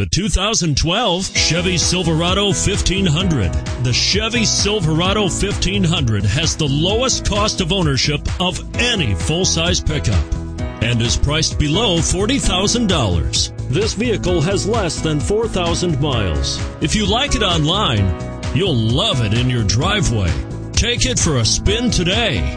The 2012 Chevy Silverado 1500. The Chevy Silverado 1500 has the lowest cost of ownership of any full-size pickup and is priced below $40,000. This vehicle has less than 4,000 miles. If you like it online, you'll love it in your driveway. Take it for a spin today.